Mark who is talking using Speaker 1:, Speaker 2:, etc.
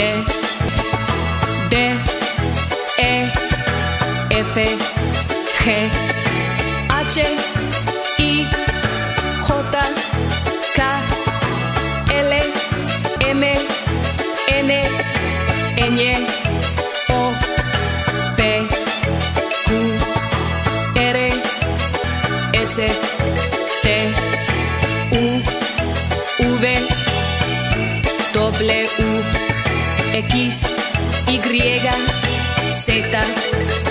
Speaker 1: D, E, F, G, H, I, J, K, L, M, N, Ñ, O, P, Q, R, S, T, U, V, W. X, Y, Z,